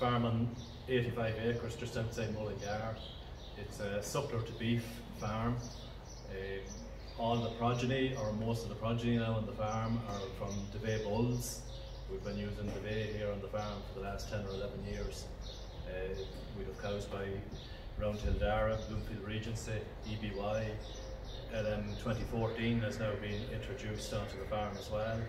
farm on 85 acres just outside Mullingar. It's a suckler to beef farm. Uh, all the progeny, or most of the progeny now on the farm, are from Dovea bulls. We've been using Dovea here on the farm for the last 10 or 11 years. Uh, we have cows by Roundhill Dara, Bloomfield Regency, EBY. LM 2014 has now been introduced onto the farm as well.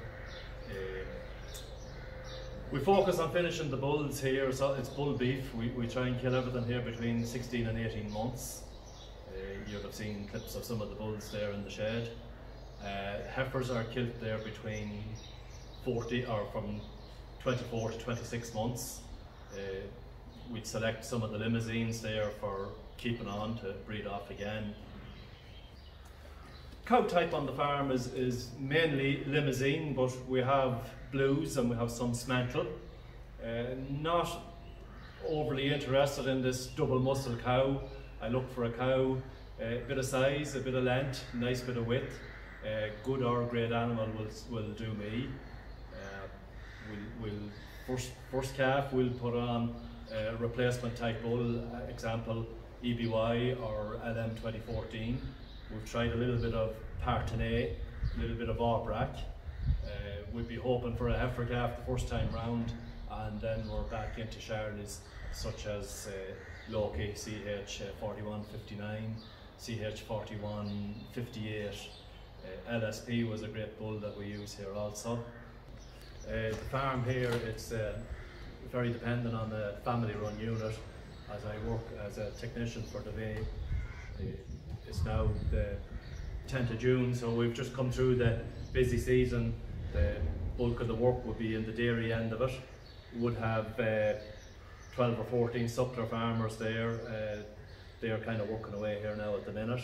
We focus on finishing the bulls here, so it's bull beef. We, we try and kill everything here between 16 and 18 months. Uh, you'll have seen clips of some of the bulls there in the shed. Uh, heifers are killed there between 40 or from 24 to 26 months. Uh, we'd select some of the Limousins there for keeping on to breed off again. Cow type on the farm is, is mainly Limousin, but we have blues and we have some Simmental. Uh, not overly interested in this double muscle cow. I look for a cow, a bit of size, a bit of length, nice bit of width. Uh, good or great animal will, will do me. Uh, we'll, we'll first, first calf we'll put on a replacement type bull, uh, example EBY or LM 2014. We've tried a little bit of Parthenaise, a little bit of Aubrac. Uh, we'd be hoping for a calf the first time round, and then we're back into Charlies such as uh, Loki CH 4159, CH 4158. Uh, LSP was a great bull that we use here also. Uh, the farm here, it's uh, very dependent on the family run unit. As I work as a technician for Dovea, now the 10th of June, so we've just come through the busy season. The bulk of the work would be in the dairy end of it. Would have uh, 12 or 14 suckler farmers there. Uh, they are kind of working away here now at the minute.